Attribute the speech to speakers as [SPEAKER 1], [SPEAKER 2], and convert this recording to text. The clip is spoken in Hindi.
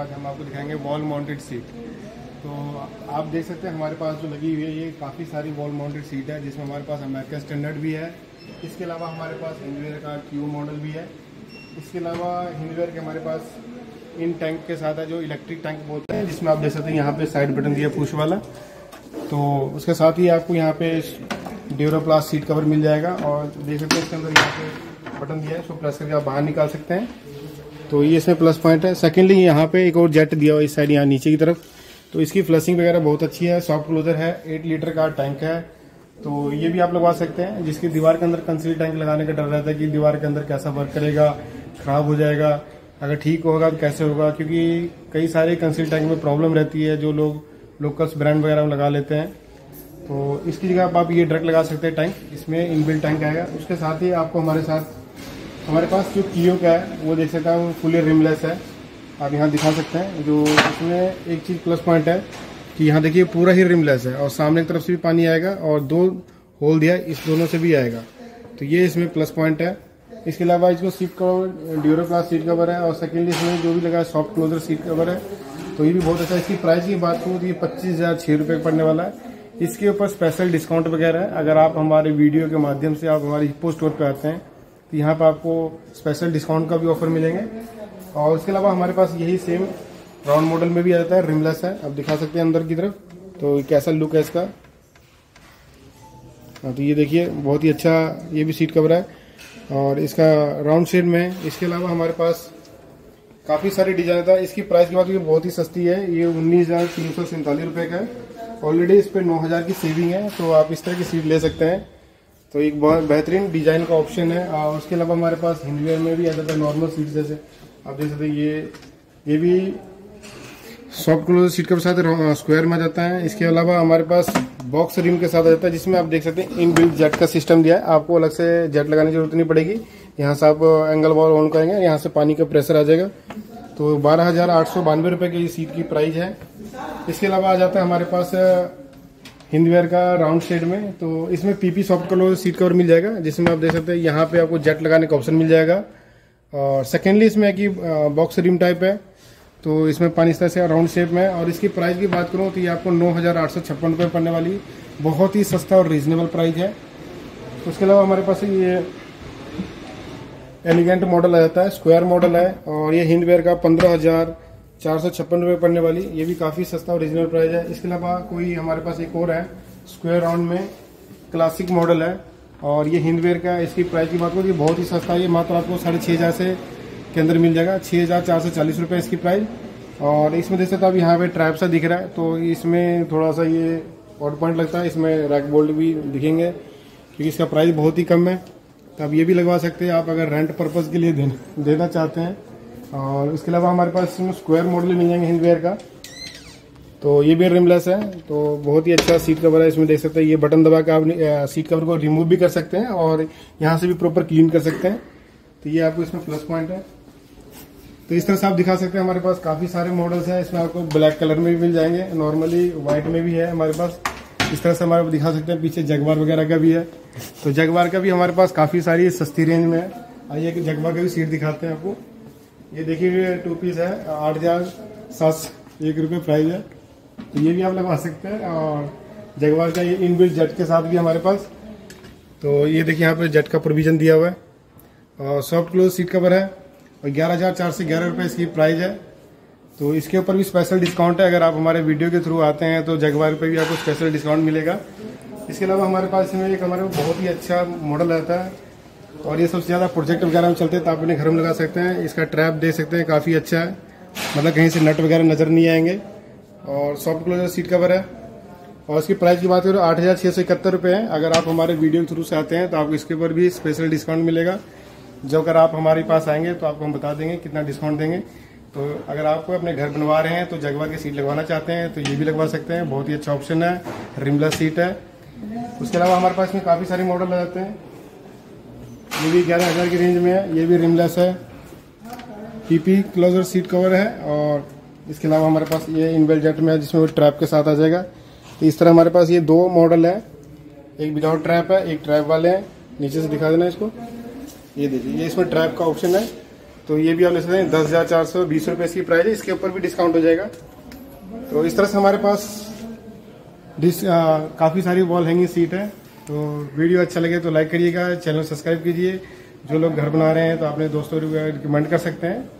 [SPEAKER 1] आज हम आपको दिखाएँगे वॉल माउंटेड सीट तो आप देख सकते हैं हमारे पास जो लगी हुई है, ये काफ़ी सारी वॉल माउंटेड सीट है, जिसमें हमारे पास अमेरिका स्टैंडर्ड भी है। इसके अलावा हमारे पास हिंदवेयर का क्यू मॉडल भी है। इसके अलावा हिंदवेयर के हमारे पास इन टैंक के साथ है, जो इलेक्ट्रिक टैंक बोलते हैं। जिसमें आप देख सकते हैं यहाँ पे साइड बटन दिया पुश वाला। तो उसके साथ ही आपको यहाँ पे ड्यूरोप्लास सीट कवर मिल जाएगा और देख सकते हैं इसके अंदर यहाँ पे बटन दिया है इसको प्रेस करके आप बाहर निकाल सकते हैं। तो ये इसमें प्लस पॉइंट है। सेकेंडली यहाँ पे एक और जेट दिया हुआ इस साइड यहाँ नीचे की तरफ़। तो इसकी फ्लशिंग वगैरह बहुत अच्छी है। सॉफ्ट क्लोजर है। एट लीटर का टैंक है। तो ये भी आप लगवा सकते हैं। जिसकी दीवार के अंदर कंसील टैंक लगाने का डर रहता है कि दीवार के अंदर कैसा वर्क करेगा, खराब हो जाएगा। अगर ठीक होगा तो कैसे होगा? क्योंकि कई सारे कंसील टैंक में प्रॉब्लम रहती है जो लोग लोकल्स ब्रांड वगैरह लगा लेते हैं। तो इसकी जगह आप ये डायरेक्ट लगा सकते हैं टैंक इसमें इनबिल्ट टैंक आएगा। उसके साथ ही आपको हमारे साथ हमारे पास जो कियो का है, वो देख सकते हैं वो फुली रिमलेस है। आप यहाँ दिखा सकते हैं, जो इसमें एक चीज़ प्लस पॉइंट है कि यहाँ देखिए पूरा ही रिमलेस है और सामने की तरफ़ से भी पानी आएगा और दो होल दिया इस दोनों से भी आएगा। तो ये इसमें प्लस पॉइंट है। इसके अलावा इसको seat cover duroplast seat cover है और सेकेंडली इसमें जो भी लगा है सॉफ्ट क्लोजर सीट कवर है। तो ये भी बहुत अच्छा इसकी प्राइस की बात करूँ तो ये पच्चीस हज़ार छः रुपये पड़ने वाला है। इसके ऊपर स्पेशल डिस्काउंट वगैरह है। अगर आप हमारे वीडियो के माध्यम से आप हमारे हिप्पो स्टोर पर आते हैं तो यहाँ पर आपको स्पेशल डिस्काउंट का भी ऑफ़र मिलेंगे। और उसके अलावा हमारे पास यही सेम राउंड मॉडल में भी आ जाता है रिमलेस है। आप दिखा सकते हैं अंदर की तरफ़। तो कैसा लुक है इसका? हाँ तो ये देखिए, बहुत ही अच्छा ये भी सीट कवर है। और इसका राउंड शेड में, इसके अलावा हमारे पास काफ़ी सारे डिज़ाइन था। इसकी प्राइस की बात ये बहुत ही सस्ती है। ये उन्नीस हज़ार तीन सौ सैंतालीस रुपये का है। ऑलरेडी इस पर नौ हज़ार की सेविंग है। तो आप इस तरह की सीट ले सकते हैं। तो एक बहुत बेहतरीन डिज़ाइन का ऑप्शन है। और उसके अलावा हमारे पास हिंदवेयर में भी आ जाता है नॉर्मल सीट जैसे। आप देख सकते हैं ये ये भी सॉफ्ट क्लोजर सीट के साथ स्क्वायर में आ जाता है। इसके अलावा हमारे पास बॉक्स रिम के साथ आ जाता है, जिसमें आप देख सकते हैं इन जेट का सिस्टम दिया है। आपको अलग से जेट लगाने की ज़रूरत नहीं पड़ेगी। यहाँ से आप एंगल बॉल ऑन करेंगे, यहाँ से पानी का प्रेशर आ जाएगा। तो बारह हज़ार आठ सौ बानवे रुपए की सीट की प्राइस है। इसके अलावा आ जाता है हमारे पास हिंदवेयर का राउंड शेड में तो इसमें PP soft closure seat cover मिल जाएगा, जिसमें आप देख सकते हैं, यहाँ पे आपको जेट लगाने का ऑप्शन मिल जाएगा। और सेकेंडली इसमें है कि बॉक्स रिम टाइप है तो इसमें पानी से राउंड शेप में और इसकी प्राइस की बात करूँ तो ये आपको नौ हज़ार पड़ने वाली, बहुत ही सस्ता और रीजनेबल प्राइस है। उसके अलावा हमारे पास ये एलिगेंट मॉडल आ जाता है स्क्वायर मॉडल है, और ये हिंदवेयर का पंद्रह हज़ार चार सौ छप्पन रुपये पड़ने वाली, ये भी काफ़ी सस्ता और रीजनेबल प्राइस है। इसके अलावा कोई हमारे पास एक और है स्क्वायर राउंड में क्लासिक मॉडल है, और ये हिंदवेयर का इसकी प्राइस की बात करूँ बहुत ही सस्ता है, ये मात्र आपको साढ़े छः हज़ार से के अंदर मिल जाएगा छः हज़ार चार सौ चालीस रुपये इसकी प्राइस और इसमें देख सकते आप, यहाँ पे ट्रैप सा दिख रहा है तो इसमें थोड़ा सा ये ऑट पॉइंट लगता है, इसमें रैक बोल्ट भी दिखेंगे, क्योंकि इसका प्राइस बहुत ही कम है। तो आप ये भी लगवा सकते हैं, आप अगर रेंट पर्पज़ के लिए देना चाहते हैं और इसके अलावा हमारे पास इसमें स्क्वायर मॉडल मिल जाएँगे हिंदवेयर का। तो ये भी रिमलेस है तो बहुत ही अच्छा सीट कवर है। इसमें देख सकते हैं, ये बटन दबा के आप सीट कवर को रिमूव भी कर सकते हैं और यहाँ से भी प्रॉपर क्लीन कर सकते हैं। तो ये आपको इसमें प्लस पॉइंट है। तो इस तरह से आप दिखा सकते हैं हमारे पास काफ़ी सारे मॉडल्स हैं। इसमें आपको ब्लैक कलर में भी मिल जाएँगे। नॉर्मली व्हाइट में भी है हमारे पास। इस तरह से हमारे दिखा सकते हैं, पीछे जगवार वगैरह का भी है। तो जगवार का भी हमारे पास काफ़ी सारी सस्ती रेंज में है। आइए जगवार का भी सीट दिखाते हैं आपको। ये देखिए टू पीस है, आठ हज़ार सात एक रुपये प्राइस है। तो ये भी आप लगवा सकते हैं और जगवार का ये इनबिल्ट जेट के साथ भी हमारे पास। तो ये देखिए यहाँ पर जेट का प्रोविज़न दिया हुआ है। और सॉफ्ट क्लोज सीट कवर है और ग्यारह हज़ार चार से ग्यारह रुपये इसकी प्राइस है। तो इसके ऊपर भी स्पेशल डिस्काउंट है। अगर आप हमारे वीडियो के थ्रू आते हैं तो जगवार पे भी आपको स्पेशल डिस्काउंट मिलेगा। इसके अलावा हमारे पास इसमें एक हमारे बहुत ही अच्छा मॉडल रहता है। और ये सबसे ज़्यादा प्रोजेक्ट वगैरह में चलते हैं तो आप अपने घर में लगा सकते हैं। इसका ट्रैप दे सकते हैं, काफ़ी अच्छा है। मतलब कहीं से नट वगैरह नज़र नहीं आएँगे। और सॉफ्ट क्लोजर सीट कवर है। और इसकी प्राइस की बात करें आठ हज़ार छः सौ इकहत्तर रुपये है। अगर आप हमारे वीडियो के थ्रू से आते हैं तो आपको इसके ऊपर भी स्पेशल डिस्काउंट मिलेगा। जो अगर आप हमारे पास आएँगे तो आपको हम बता देंगे कितना डिस्काउंट देंगे। तो अगर आपको अपने घर बनवा रहे हैं तो जगवा की सीट लगवाना चाहते हैं तो ये भी लगवा सकते हैं। बहुत ही अच्छा ऑप्शन है। रिमलेस सीट है। उसके अलावा हमारे पास में काफ़ी सारे मॉडल आ जाते हैं। ये भी ग्यारह हज़ार की रेंज में है, ये भी रिमलेस है। पीपी क्लोजर सीट कवर है और इसके अलावा हमारे पास ये इनवेल जेट में है, जिसमें वो ट्रैप के साथ आ जाएगा। तो इस तरह हमारे पास ये दो मॉडल है, एक विदाउट ट्रैप है, एक ट्रैप वाले हैं। नीचे से दिखा देना इसको। ये देखिए, ये इसमें ट्रैप का ऑप्शन है। तो ये भी आप ले सकते हैं, दस हज़ार चार सौ बीस रुपये इसकी प्राइस है, इसके ऊपर भी डिस्काउंट हो जाएगा। तो इस तरह से हमारे पास डिस काफ़ी सारी वॉल हैंगिंग सीट है। तो वीडियो अच्छा लगे तो लाइक करिएगा, चैनल सब्सक्राइब कीजिए। जो लोग घर बना रहे हैं तो अपने दोस्तों रिकमेंड कर सकते हैं।